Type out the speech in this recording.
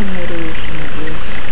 amoroso, mi Dios.